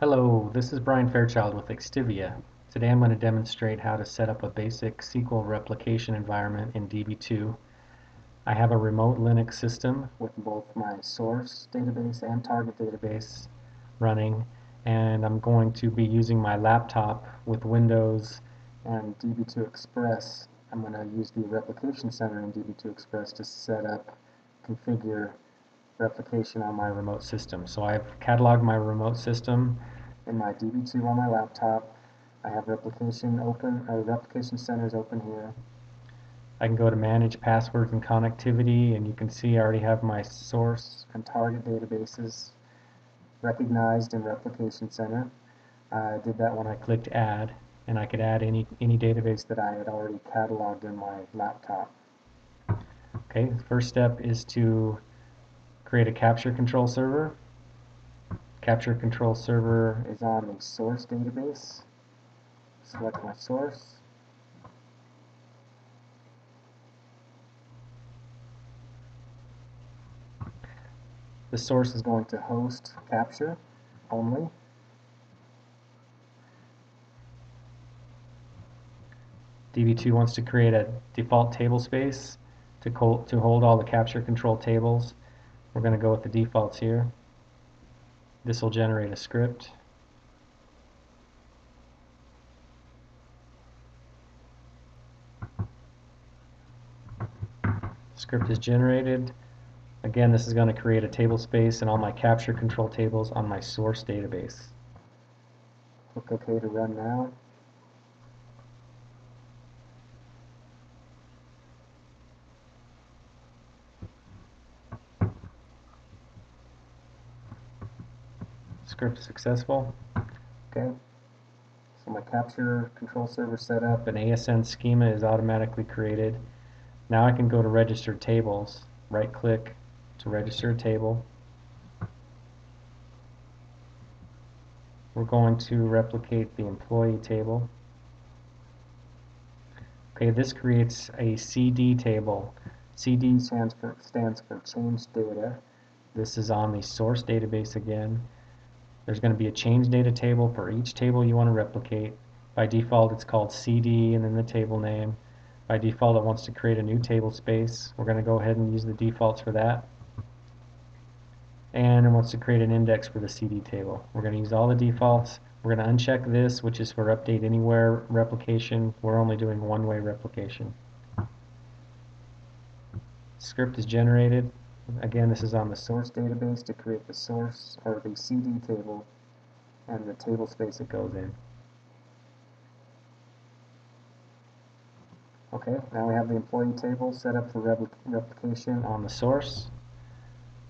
Hello, this is Brian Fairchild with Xtivia. Today I'm going to demonstrate how to set up a basic SQL replication environment in DB2. I have a remote Linux system with both my source database and target database running and I'm going to be using my laptop with Windows and DB2 Express. I'm going to use the replication center in DB2 Express to set up, configure replication on my remote system. So I've cataloged my remote system in my DB2 on my laptop. I have replication open, or replication centers open here. I can go to manage passwords and connectivity and you can see I already have my source and target databases recognized in replication center. I did that when I clicked add and I could add any any database that I had already cataloged in my laptop. Okay, first step is to create a capture control server. Capture control server is on the source database. Select my source. The source is going to host capture only. DB2 wants to create a default table space to, to hold all the capture control tables. We're going to go with the defaults here. This will generate a script. Script is generated. Again, this is going to create a table space and all my capture control tables on my source database. Click OK to run now. Script successful. Okay. So my capture control server set up, an ASN schema is automatically created. Now I can go to register tables, right click to register a table. We're going to replicate the employee table. Okay, this creates a CD table. CD stands for, stands for change data. This is on the source database again. There's going to be a change data table for each table you want to replicate. By default, it's called CD and then the table name. By default, it wants to create a new table space. We're going to go ahead and use the defaults for that. And it wants to create an index for the CD table. We're going to use all the defaults. We're going to uncheck this, which is for update anywhere replication. We're only doing one-way replication. Script is generated. Again, this is on the source database to create the source or the CD table and the table space it goes in. Okay, now we have the employee table set up for repl replication on the source.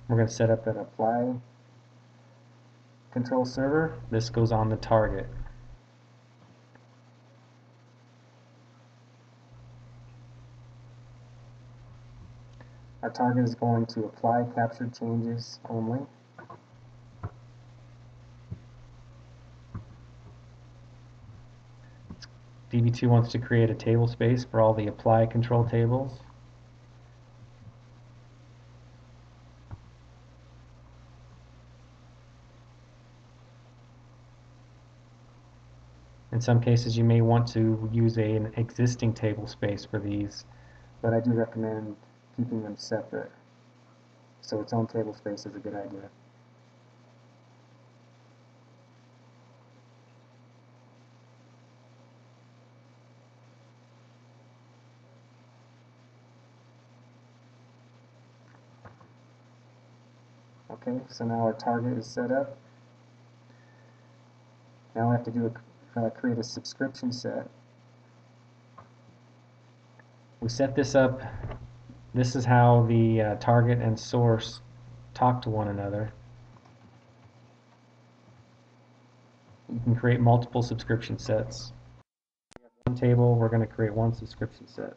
We're going to set up an apply control server. This goes on the target. Our target is going to apply captured changes only. DB2 wants to create a table space for all the apply control tables. In some cases you may want to use a, an existing table space for these, but I do recommend keeping them separate. So its own table space is a good idea. Okay, so now our target is set up. Now we have to do a, uh, create a subscription set. We set this up this is how the uh, target and source talk to one another. You can create multiple subscription sets. One table, we're going to create one subscription set.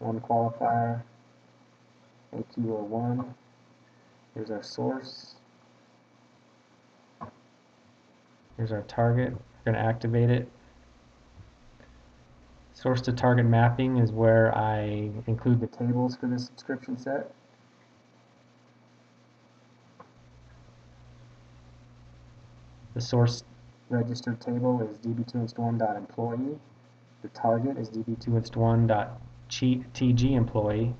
One qualifier, AQ01. Here's our source. Here's our target. We're going to activate it. Source to target mapping is where I include the tables for the subscription set. The source registered table is db2inst1.employee. The target is db2inst1.tg employee.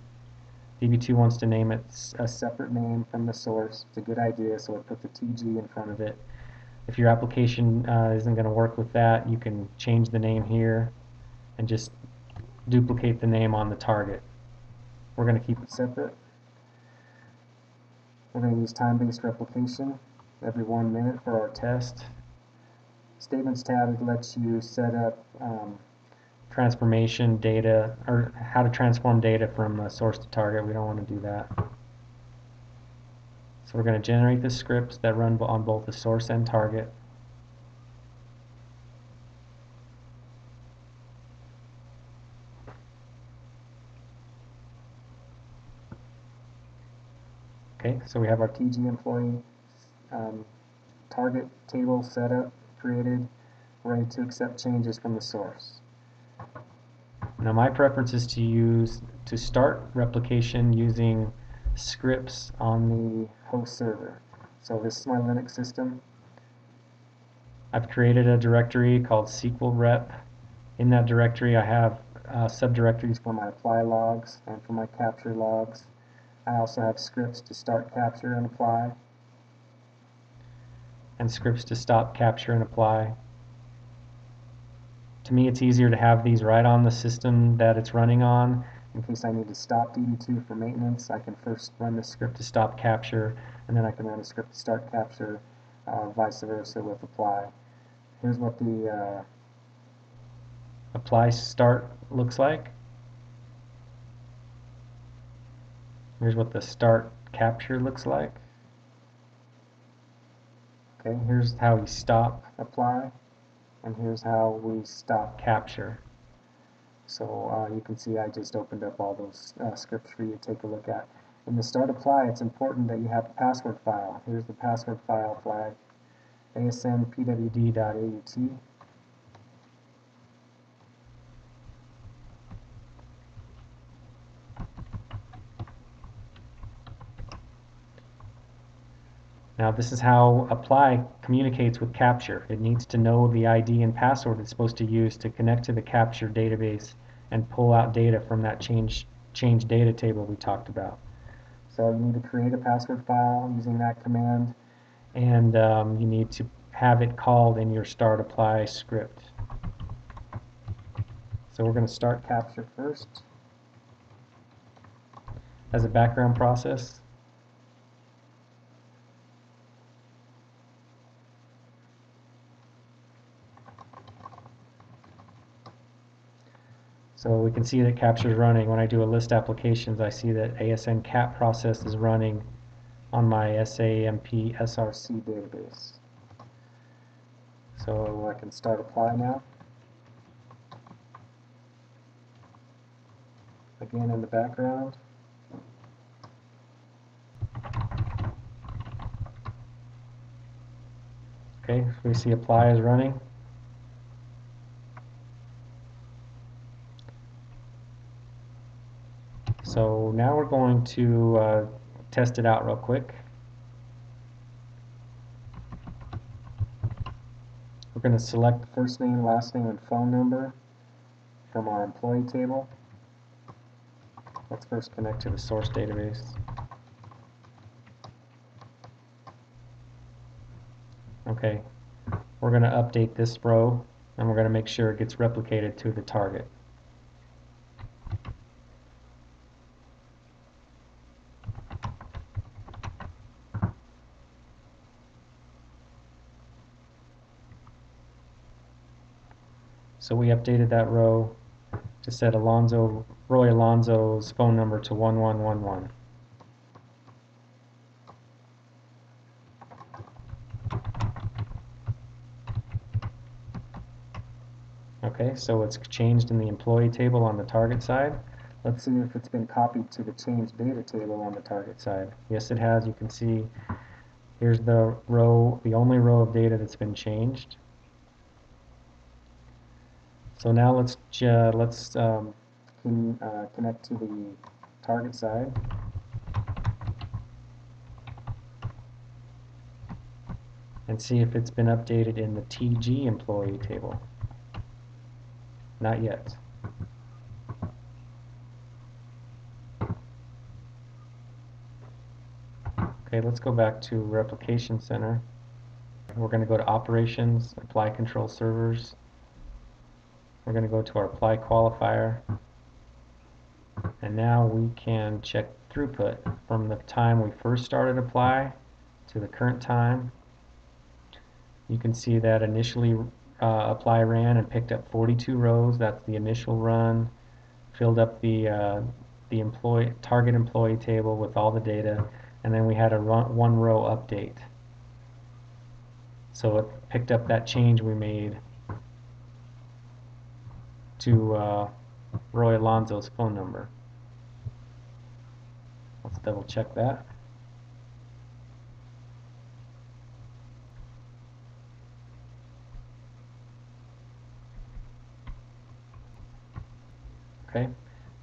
DB2 wants to name it a separate name from the source. It's a good idea, so it put the TG in front of it. If your application uh, isn't going to work with that, you can change the name here and just duplicate the name on the target. We're going to keep it separate. We're going to use time-based replication every one minute for our test. Statements tab lets you set up um, transformation data, or how to transform data from source to target. We don't want to do that. So we're going to generate the scripts that run on both the source and target. Okay, so we have our TG employee um, target table set up, created, ready to accept changes from the source. Now my preference is to use to start replication using scripts on the host server. So this is my Linux system. I've created a directory called SQL rep. In that directory I have uh, subdirectories for my apply logs and for my capture logs. I also have scripts to start capture and apply and scripts to stop capture and apply. To me it's easier to have these right on the system that it's running on in case I need to stop DB2 for maintenance, I can first run the script to stop capture, and then I can run a script to start capture, uh, vice versa with apply. Here's what the uh, apply start looks like. Here's what the start capture looks like. Okay, here's how we stop apply, and here's how we stop capture. So uh, you can see I just opened up all those uh, scripts for you to take a look at. In the start apply, it's important that you have a password file. Here's the password file flag, asnpwd.aut. Now this is how apply communicates with capture. It needs to know the ID and password it's supposed to use to connect to the capture database and pull out data from that change, change data table we talked about. So you need to create a password file using that command and um, you need to have it called in your start apply script. So we're going to start capture first as a background process. So we can see that capture is running. When I do a list applications, I see that ASN cap process is running on my SAMP SRC database. So I can start apply now. Again in the background. Okay, we see apply is running. So now we're going to uh, test it out real quick. We're going to select first name, last name, and phone number from our employee table. Let's first connect to the source database. Okay, we're going to update this row and we're going to make sure it gets replicated to the target. So we updated that row to set Alonzo, Roy Alonzo's phone number to 1111. Okay, so it's changed in the employee table on the target side. Let's see if it's been copied to the change data table on the target side. Yes, it has. You can see here's the row, the only row of data that's been changed. So now let's uh, let's um, can, uh, connect to the target side. and see if it's been updated in the TG employee table. Not yet. Okay, let's go back to Replication Center. We're going to go to Operations, Apply Control Servers. We're going to go to our Apply Qualifier. And now we can check throughput from the time we first started Apply to the current time. You can see that initially uh, Apply ran and picked up 42 rows. That's the initial run. Filled up the uh, the employee target employee table with all the data, and then we had a run, one row update. So it picked up that change we made to uh, Roy Alonzo's phone number. Let's double check that. Okay,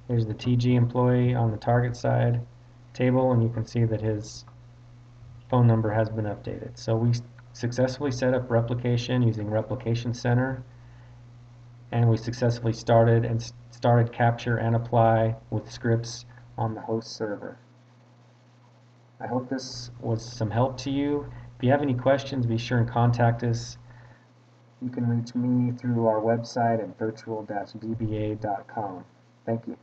there's the TG employee on the target side table, and you can see that his phone number has been updated. So we successfully set up replication using Replication Center, and we successfully started and started capture and apply with scripts on the host server. I hope this was some help to you. If you have any questions, be sure and contact us. You can reach me through our website at virtual-dba.com. Thank you.